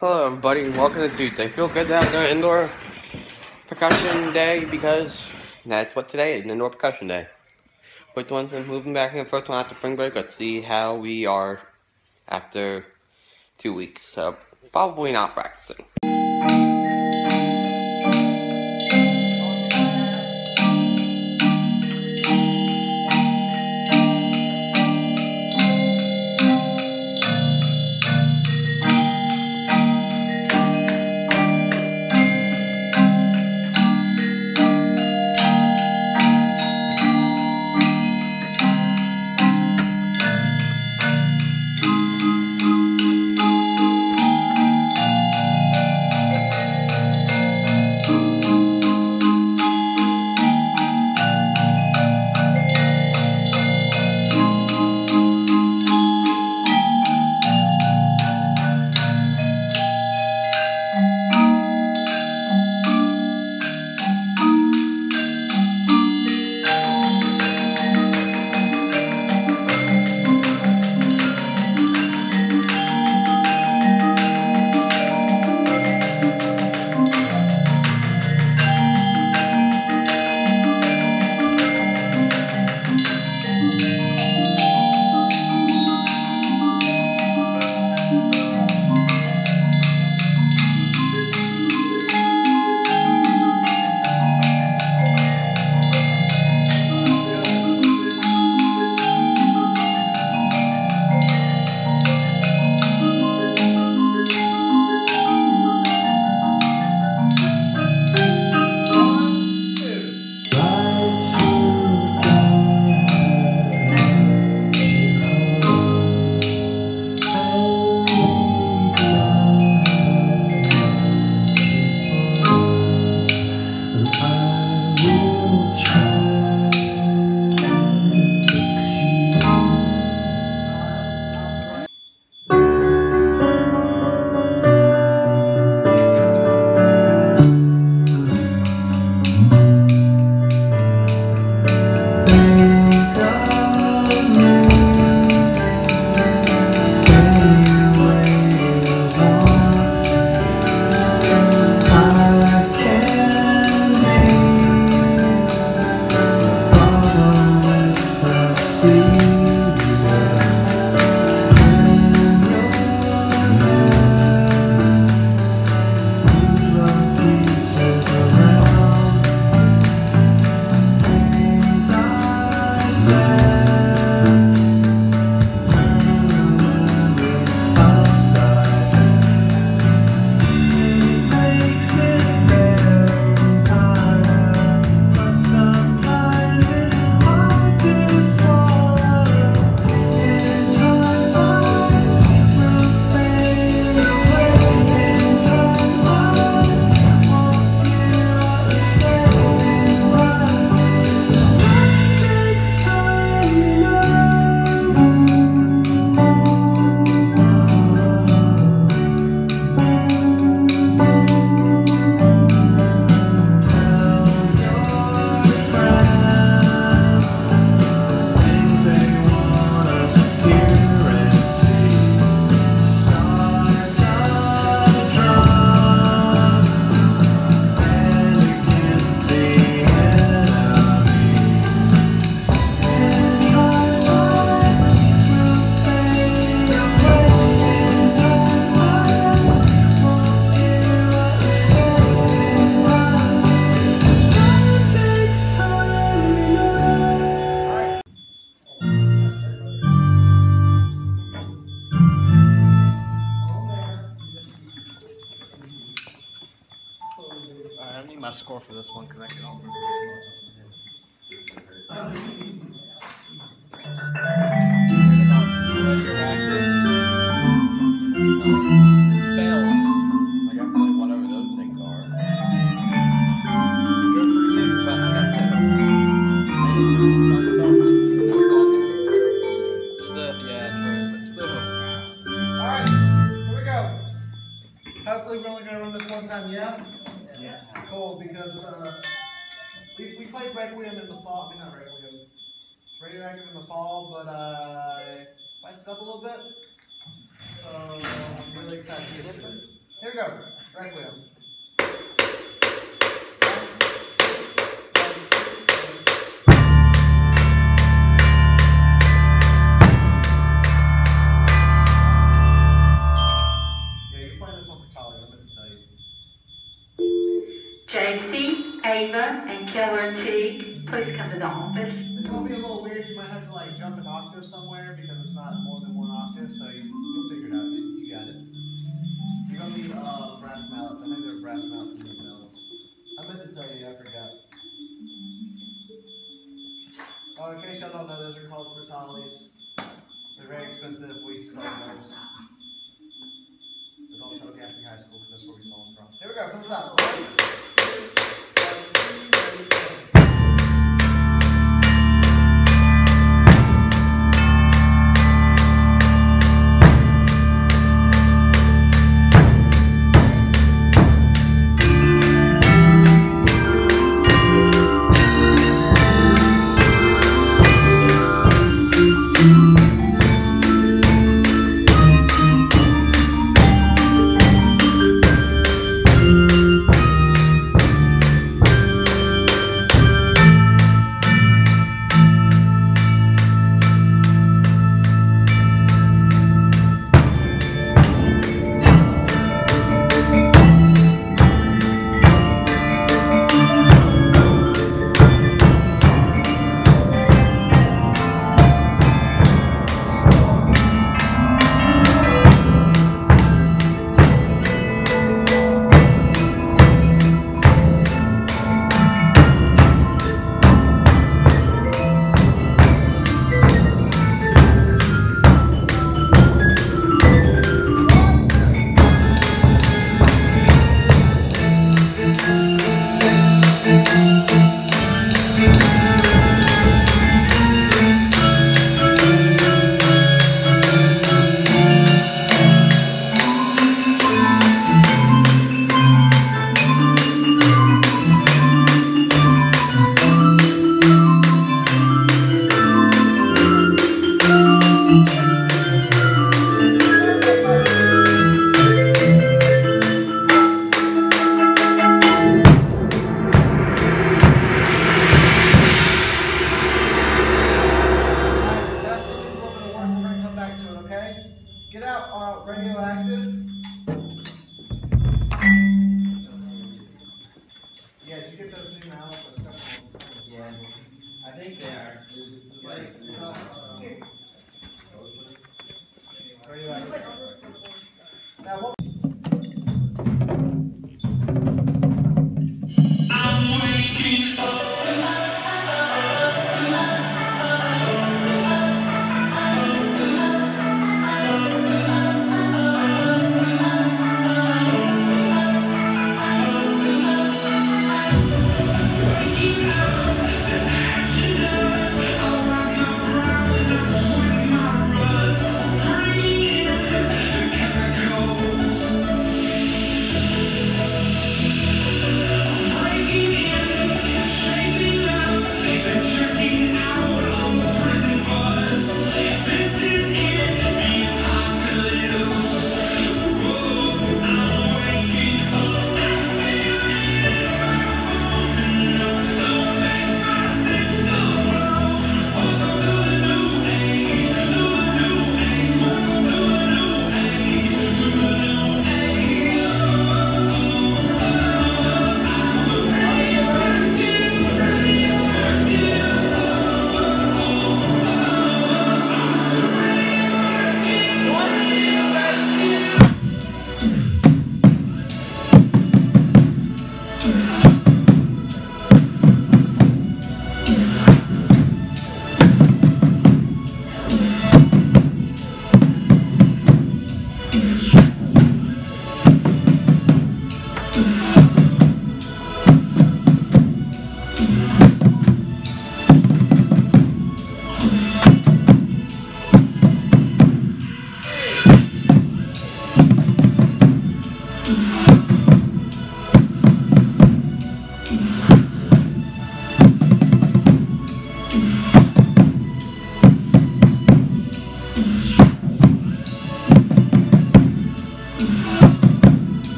Hello, everybody, welcome to Tuesday. Feel good to have the indoor percussion day because that's what today is, an indoor percussion day. First one's moving back and first one after spring break. Let's see how we are after two weeks. So, probably not practicing. Because, uh, we, we played Requiem in the fall, I mean, not Requiem, Radioactive in the fall, but, uh, spiced up a little bit. So, I'm really excited to get to it. Here we go. Requiem. And Keller Teague, please come to the office. It's gonna be a little weird, you might have to like jump an octave somewhere because it's not more than one octave, so you, you'll figure it out, you, you got it. You're gonna need, uh, brass mallets, I think there are brass mallets in the bells. I meant to tell you, I forgot. Oh, in case y'all don't know, those are called crotales. They're very expensive, we sell those. But don't tell Gaffney High School, because that's where we stole them from. Here we go, from the top.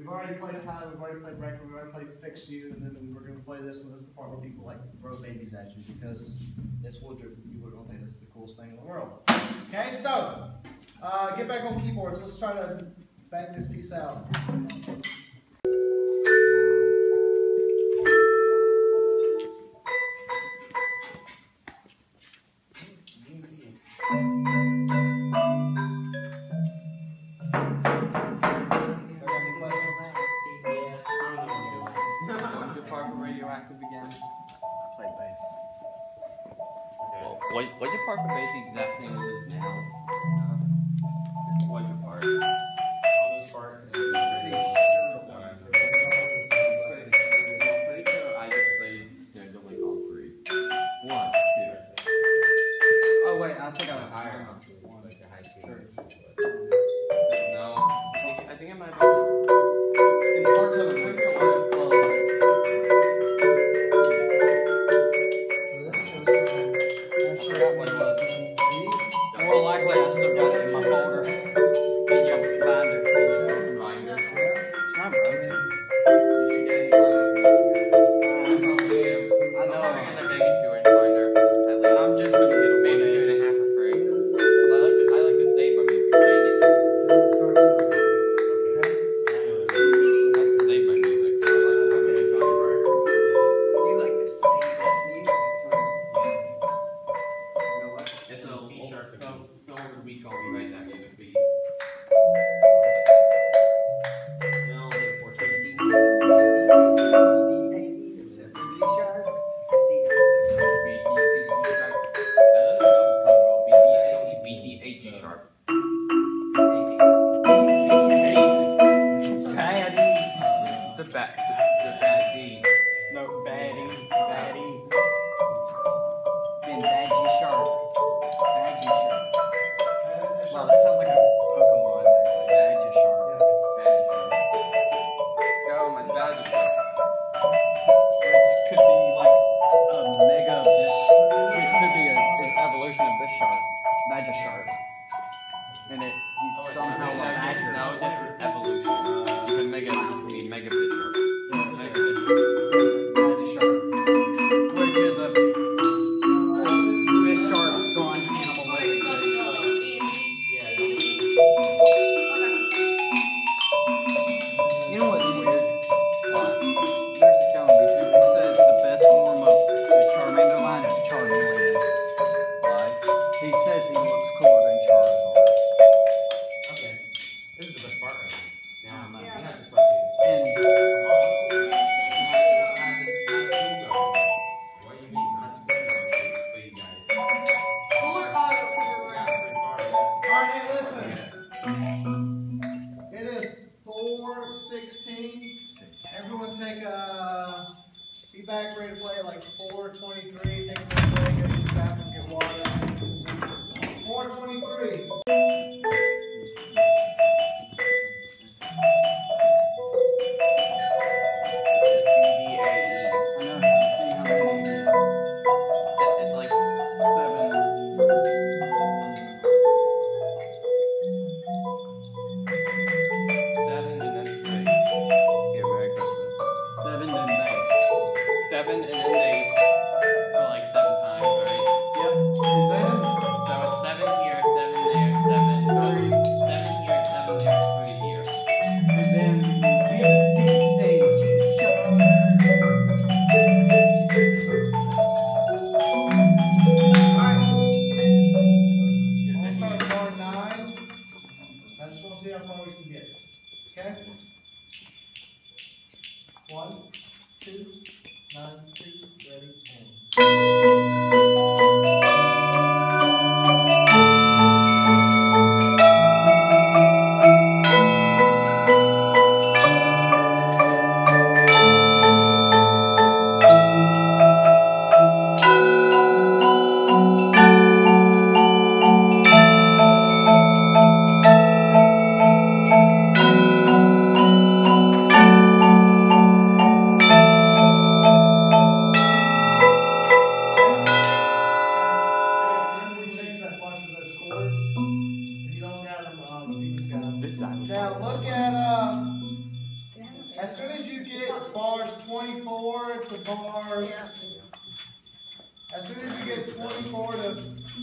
we've already played time, we've already played record, we've already played fix you, and then we're gonna play this, and this is the part where people like throw babies at you because this whole what you would don't think this is the coolest thing in the world. Okay, so uh, get back on keyboards. Let's try to bang this piece out.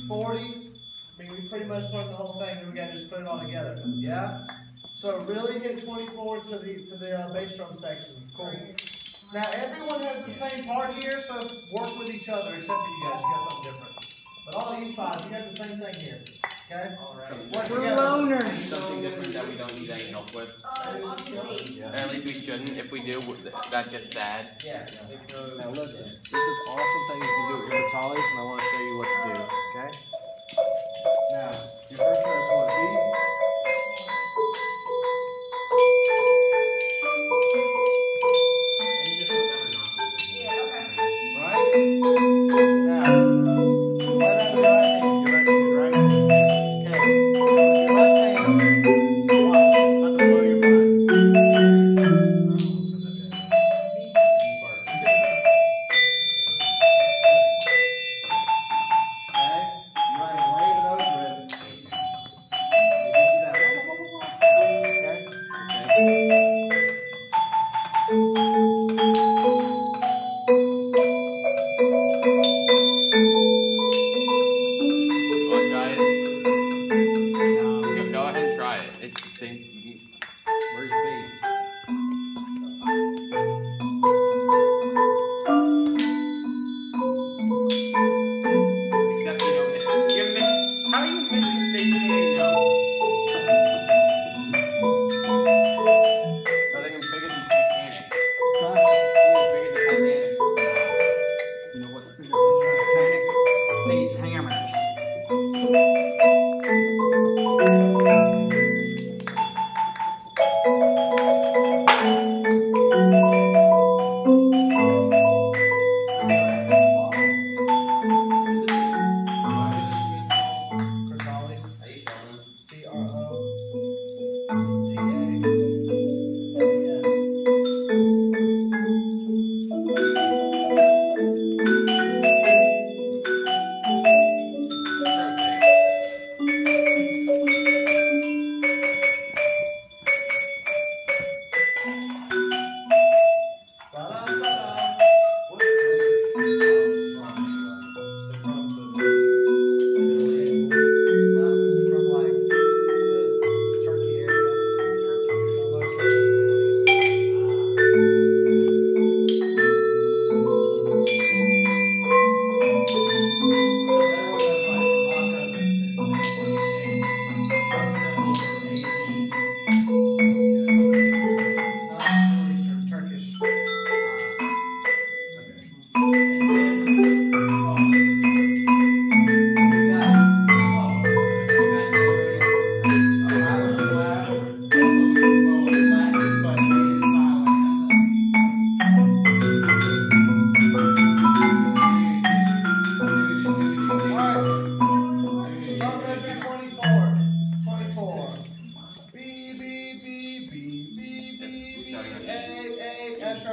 40, I mean, we pretty much start the whole thing, then we gotta just put it all together. Yeah? So really hit 24 to the to the uh, bass drum section. Cool. Now everyone has the same part here, so work with each other, except for you guys. You got something different. But all you five, you got the same thing here. Okay? Alright. Work We're together. loners. Something different that we don't need any help with. Uh, on TV. Or at least we shouldn't. If we do, that's just bad. Yeah. Now listen, this is awesome thing you can do with Rivitalis, and I want to show you what to do, okay? Now, your first note is what?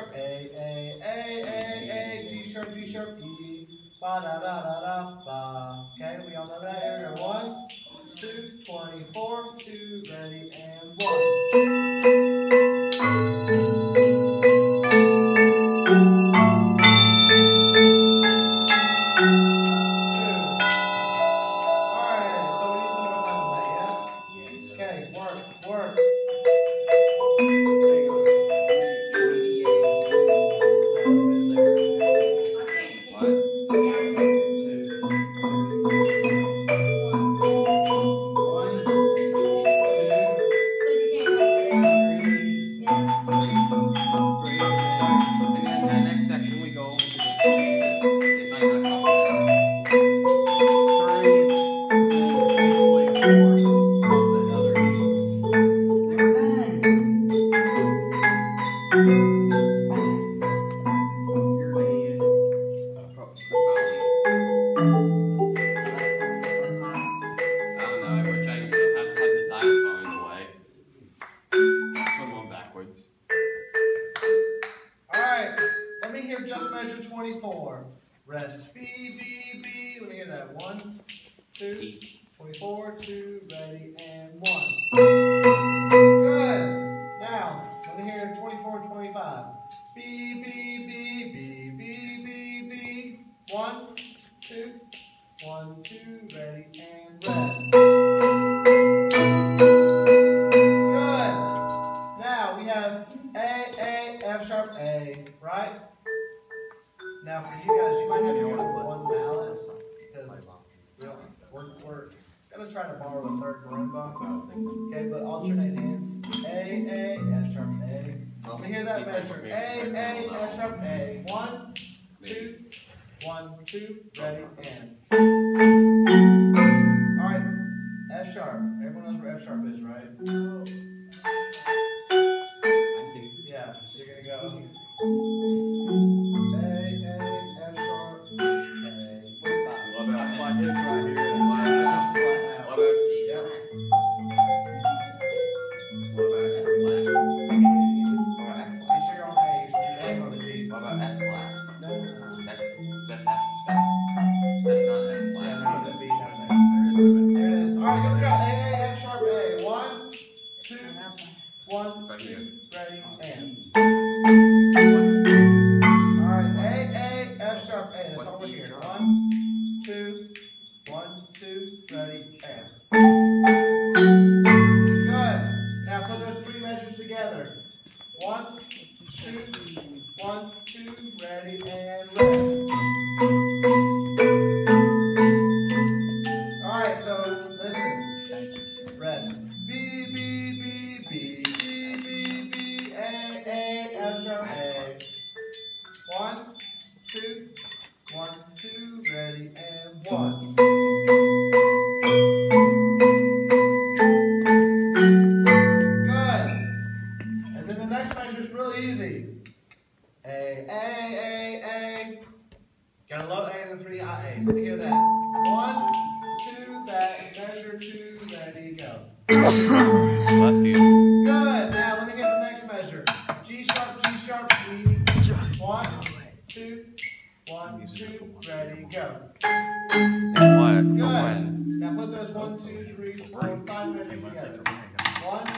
Sharp, A, A, A, A, A, G sharp, G sharp, E, ba da da da da ba. Okay, we all know that area. One, two, 24, two, ready, and one. palmar with third marimba. Okay, but alternate hands. A, A, F sharp, A. You hear that measure. A, A, F sharp, A. One, two, one, two, ready, and. Alright, F sharp. Everyone knows where F sharp is, right? Yeah, so you're gonna go. two, one, two, ready, go. One, Good. Now put those one, two, three, four, five ready, go. One,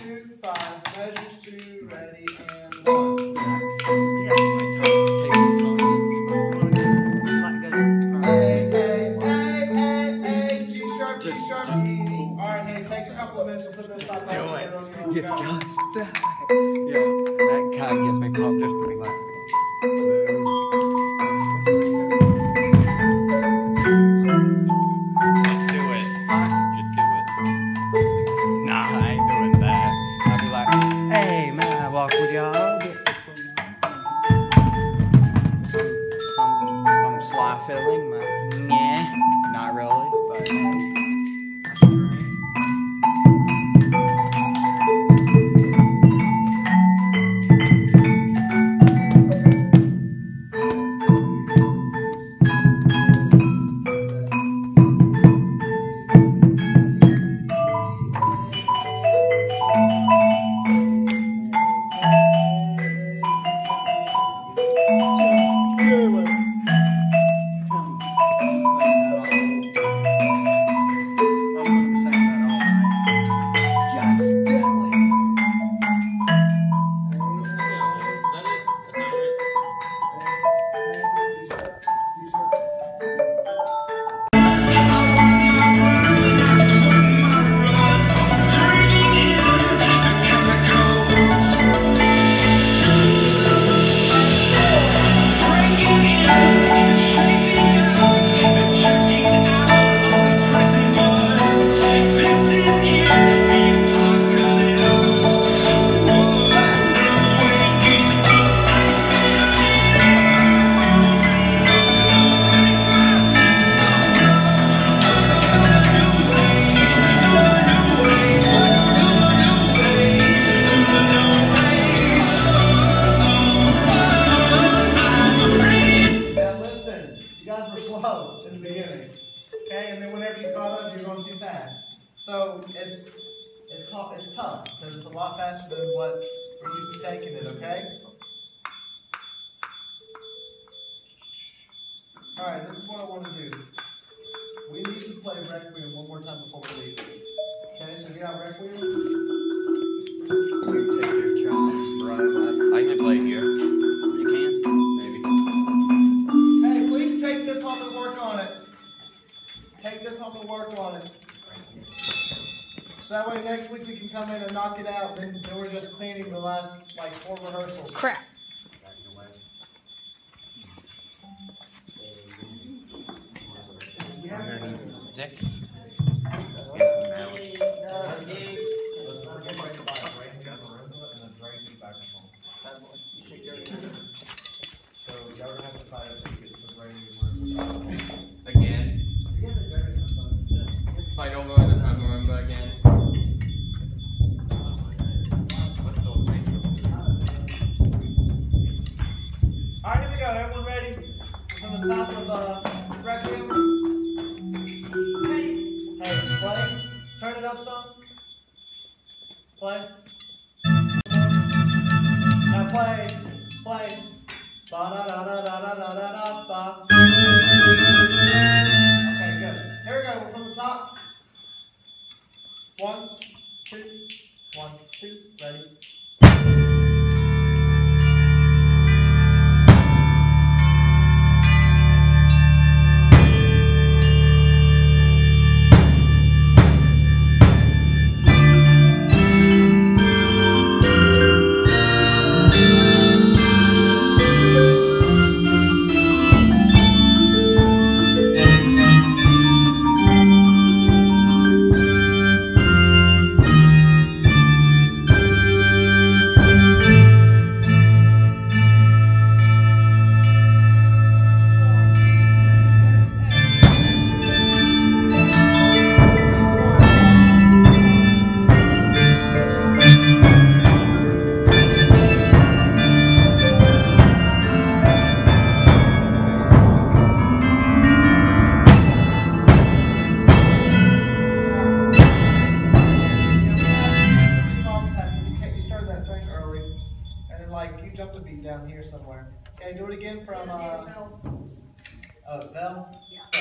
two, five, measures two, ready, and one. couple of minutes to put this on. Do it. You just died. Yeah, that kind of gets me pumped just to be like. Música work on it. So that way next week you can come in and knock it out. Then, then we're just cleaning the last like four rehearsals. Crap. I need some sticks. Uh, Requiem. Hey, play. Turn it up some. Play. Now play. Play. Ba da da da da da da da da ba. Okay, good. Here we go. We're from the top. One, two, one, two, ready. Here somewhere. Okay, do it again from uh. Oh, Bell. Yeah.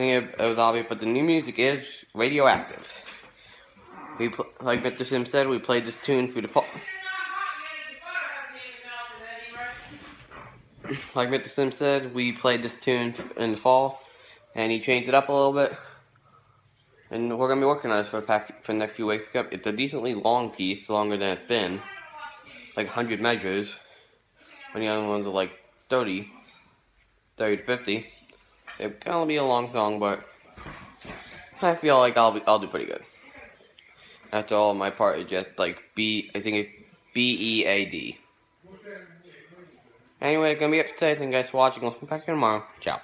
It was obvious, but the new music is radioactive. We, like Mr. Sims said, we played this tune through the fall. Like Mr. Sims said, we played this tune in the fall, and he changed it up a little bit. And we're gonna be working on this for a pack for the next few weeks. It's a decently long piece, longer than it's been, like 100 measures. When the other ones are like 30, 30 to 50. It's gonna be a long song, but I feel like I'll be, I'll do pretty good. After all, my part is just like B. I think it's B E A D. Anyway, gonna be it for today. Thank you guys for watching. We'll be back here tomorrow. Ciao.